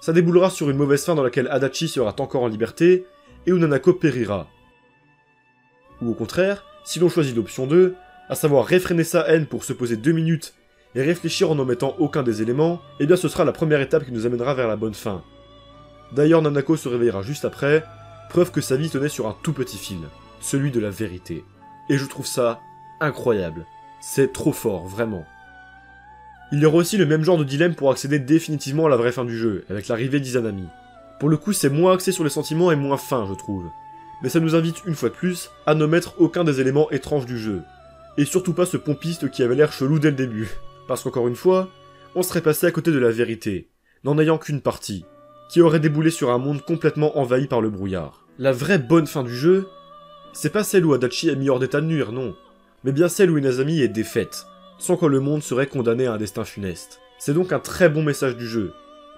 Ça déboulera sur une mauvaise fin dans laquelle Adachi sera encore en liberté, et où Nanako périra. Ou au contraire, si l'on choisit l'option 2, à savoir réfréner sa haine pour se poser deux minutes et réfléchir en n'omettant aucun des éléments, eh bien ce sera la première étape qui nous amènera vers la bonne fin. D'ailleurs Nanako se réveillera juste après, preuve que sa vie tenait sur un tout petit fil, celui de la vérité. Et je trouve ça incroyable. C'est trop fort, vraiment. Il y aura aussi le même genre de dilemme pour accéder définitivement à la vraie fin du jeu, avec l'arrivée d'Izanami. Pour le coup, c'est moins axé sur les sentiments et moins fin, je trouve. Mais ça nous invite une fois de plus à ne mettre aucun des éléments étranges du jeu. Et surtout pas ce pompiste qui avait l'air chelou dès le début. [LAUGHS] Parce qu'encore une fois, on serait passé à côté de la vérité, n'en ayant qu'une partie, qui aurait déboulé sur un monde complètement envahi par le brouillard. La vraie bonne fin du jeu, c'est pas celle où Adachi est mis hors d'état de nuire, non. Mais bien celle où Inazami est défaite, sans que le monde serait condamné à un destin funeste. C'est donc un très bon message du jeu,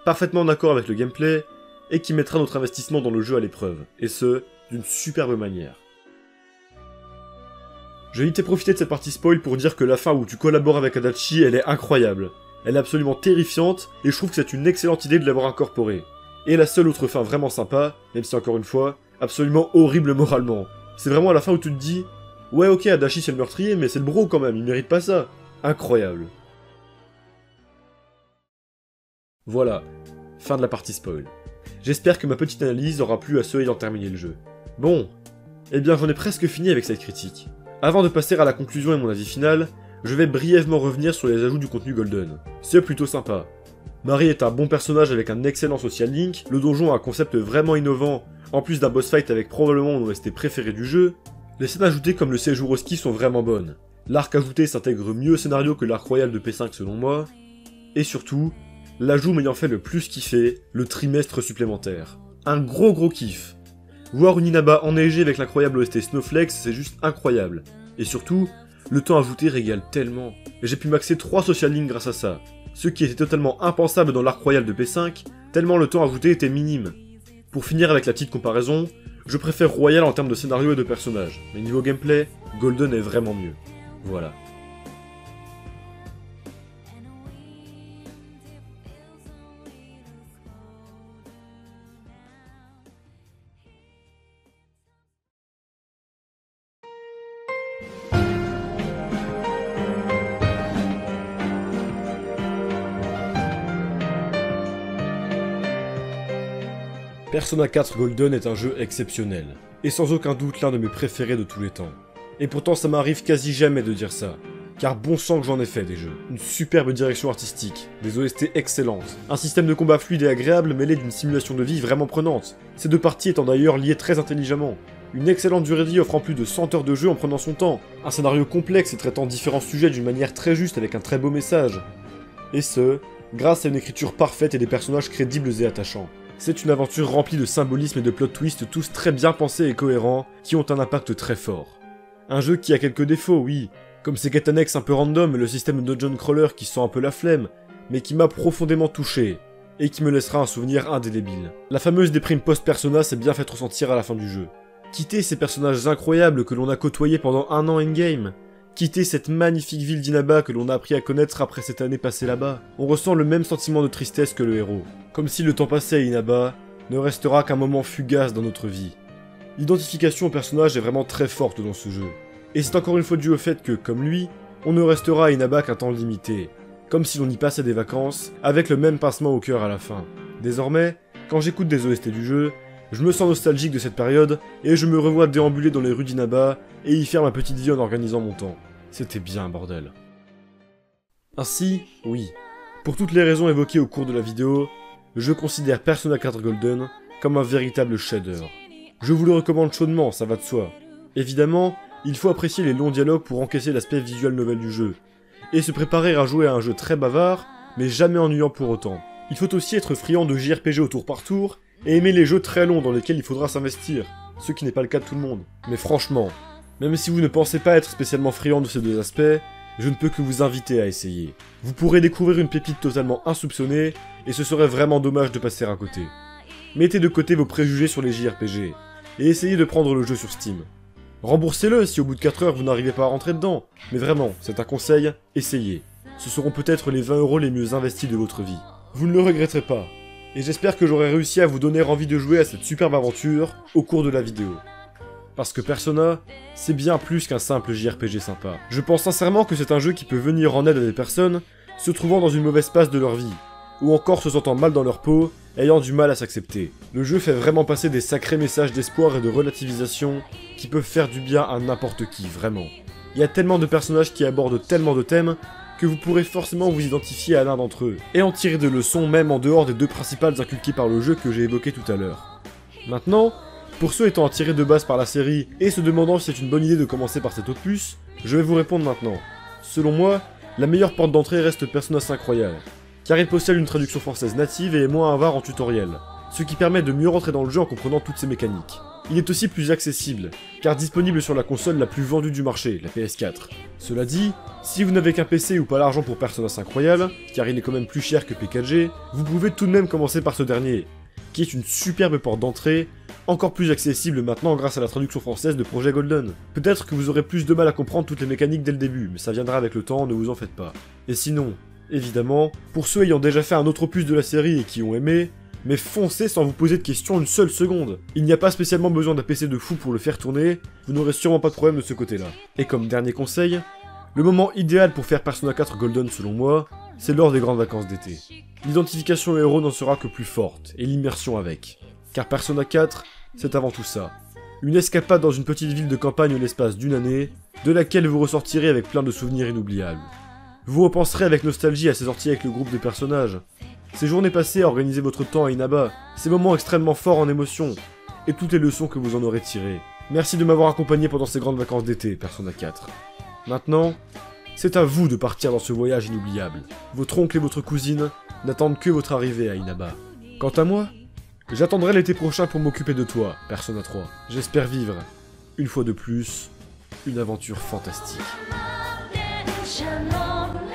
parfaitement en accord avec le gameplay, et qui mettra notre investissement dans le jeu à l'épreuve, et ce, d'une superbe manière. Je vais profiter de cette partie spoil pour dire que la fin où tu collabores avec Adachi, elle est incroyable. Elle est absolument terrifiante, et je trouve que c'est une excellente idée de l'avoir incorporée. Et la seule autre fin vraiment sympa, même si encore une fois, absolument horrible moralement. C'est vraiment à la fin où tu te dis Ouais, ok, Adachi c'est le meurtrier, mais c'est le bro quand même, il mérite pas ça. Incroyable. Voilà, fin de la partie spoil. J'espère que ma petite analyse aura plu à ceux ayant terminé le jeu. Bon, eh bien j'en ai presque fini avec cette critique. Avant de passer à la conclusion et mon avis final, je vais brièvement revenir sur les ajouts du contenu Golden. C'est plutôt sympa. Marie est un bon personnage avec un excellent social link, le donjon a un concept vraiment innovant, en plus d'un boss fight avec probablement mon OST préféré du jeu, les scènes ajoutées comme le séjour au ski sont vraiment bonnes. L'arc ajouté s'intègre mieux au scénario que l'arc royal de P5 selon moi, et surtout, l'ajout m'ayant fait le plus kiffer, le trimestre supplémentaire. Un gros gros kiff. Voir une Inaba enneigée avec l'incroyable OST Snowflakes, c'est juste incroyable. Et surtout, le temps ajouté régale tellement. J'ai pu maxer 3 social links grâce à ça. Ce qui était totalement impensable dans l'arc royal de P5, tellement le temps ajouté était minime. Pour finir avec la petite comparaison, je préfère Royal en termes de scénario et de personnages, mais niveau gameplay, Golden est vraiment mieux. Voilà. Persona 4 Golden est un jeu exceptionnel, et sans aucun doute l'un de mes préférés de tous les temps. Et pourtant ça m'arrive quasi jamais de dire ça, car bon sang que j'en ai fait des jeux. Une superbe direction artistique, des OST excellentes, un système de combat fluide et agréable mêlé d'une simulation de vie vraiment prenante, ces deux parties étant d'ailleurs liées très intelligemment. Une excellente durée de vie offrant plus de 100 heures de jeu en prenant son temps, un scénario complexe et traitant différents sujets d'une manière très juste avec un très beau message. Et ce, grâce à une écriture parfaite et des personnages crédibles et attachants. C'est une aventure remplie de symbolisme et de plot twists tous très bien pensés et cohérents, qui ont un impact très fort. Un jeu qui a quelques défauts, oui, comme ses quêtes annexes un peu random et le système de dungeon crawler qui sent un peu la flemme, mais qui m'a profondément touché, et qui me laissera un souvenir indélébile. La fameuse déprime post-persona s'est bien fait ressentir à la fin du jeu. Quitter ces personnages incroyables que l'on a côtoyés pendant un an in-game, quitter cette magnifique ville d'Inaba que l'on a appris à connaître après cette année passée là-bas, on ressent le même sentiment de tristesse que le héros. Comme si le temps passé à Inaba ne restera qu'un moment fugace dans notre vie. L'identification au personnage est vraiment très forte dans ce jeu. Et c'est encore une fois dû au fait que, comme lui, on ne restera à Inaba qu'un temps limité, comme si l'on y passait des vacances, avec le même pincement au cœur à la fin. Désormais, quand j'écoute des OST du jeu, je me sens nostalgique de cette période, et je me revois déambuler dans les rues d'Inaba, et y faire ma petite vie en organisant mon temps. C'était bien un bordel. Ainsi, oui, pour toutes les raisons évoquées au cours de la vidéo, je considère Persona 4 Golden comme un véritable chef-d'œuvre. Je vous le recommande chaudement, ça va de soi. Évidemment, il faut apprécier les longs dialogues pour encaisser l'aspect visuel novel du jeu, et se préparer à jouer à un jeu très bavard, mais jamais ennuyant pour autant. Il faut aussi être friand de JRPG au tour par tour, et aimer les jeux très longs dans lesquels il faudra s'investir, ce qui n'est pas le cas de tout le monde. Mais franchement, même si vous ne pensez pas être spécialement friand de ces deux aspects, je ne peux que vous inviter à essayer. Vous pourrez découvrir une pépite totalement insoupçonnée, et ce serait vraiment dommage de passer à côté. Mettez de côté vos préjugés sur les JRPG, et essayez de prendre le jeu sur Steam. Remboursez-le si au bout de 4 heures vous n'arrivez pas à rentrer dedans, mais vraiment, c'est un conseil, essayez. Ce seront peut-être les 20 euros les mieux investis de votre vie. Vous ne le regretterez pas, et j'espère que j'aurai réussi à vous donner envie de jouer à cette superbe aventure au cours de la vidéo. Parce que Persona, c'est bien plus qu'un simple JRPG sympa. Je pense sincèrement que c'est un jeu qui peut venir en aide à des personnes se trouvant dans une mauvaise passe de leur vie, ou encore se sentant mal dans leur peau, ayant du mal à s'accepter. Le jeu fait vraiment passer des sacrés messages d'espoir et de relativisation qui peuvent faire du bien à n'importe qui, vraiment. Il y a tellement de personnages qui abordent tellement de thèmes que vous pourrez forcément vous identifier à l'un d'entre eux, et en tirer de leçons même en dehors des deux principales inculquées par le jeu que j'ai évoquées tout à l'heure. Maintenant, pour ceux étant attirés de base par la série et se demandant si c'est une bonne idée de commencer par cet opus, je vais vous répondre maintenant. Selon moi, la meilleure porte d'entrée reste Persona 5 Royal, car il possède une traduction française native et est moins avare en tutoriel, ce qui permet de mieux rentrer dans le jeu en comprenant toutes ses mécaniques. Il est aussi plus accessible, car disponible sur la console la plus vendue du marché, la PS4. Cela dit, si vous n'avez qu'un PC ou pas l'argent pour Persona 5 Royal, car il est quand même plus cher que P4G, vous pouvez tout de même commencer par ce dernier, qui est une superbe porte d'entrée encore plus accessible maintenant grâce à la traduction française de Projet Golden. Peut-être que vous aurez plus de mal à comprendre toutes les mécaniques dès le début, mais ça viendra avec le temps, ne vous en faites pas. Et sinon, évidemment, pour ceux ayant déjà fait un autre opus de la série et qui ont aimé, mais foncez sans vous poser de questions une seule seconde. Il n'y a pas spécialement besoin d'un PC de fou pour le faire tourner, vous n'aurez sûrement pas de problème de ce côté-là. Et comme dernier conseil, le moment idéal pour faire Persona 4 Golden selon moi, c'est lors des grandes vacances d'été. L'identification au héros n'en sera que plus forte, et l'immersion avec. Car Persona 4, c'est avant tout ça. Une escapade dans une petite ville de campagne l'espace d'une année, de laquelle vous ressortirez avec plein de souvenirs inoubliables. Vous repenserez avec nostalgie à ces sorties avec le groupe de personnages, ces journées passées à organiser votre temps à Inaba, ces moments extrêmement forts en émotion, et toutes les leçons que vous en aurez tirées. Merci de m'avoir accompagné pendant ces grandes vacances d'été, Persona 4. Maintenant, c'est à vous de partir dans ce voyage inoubliable. Votre oncle et votre cousine n'attendent que votre arrivée à Inaba. Quant à moi, j'attendrai l'été prochain pour m'occuper de toi, Persona 3. J'espère vivre, une fois de plus, une aventure fantastique. Shalom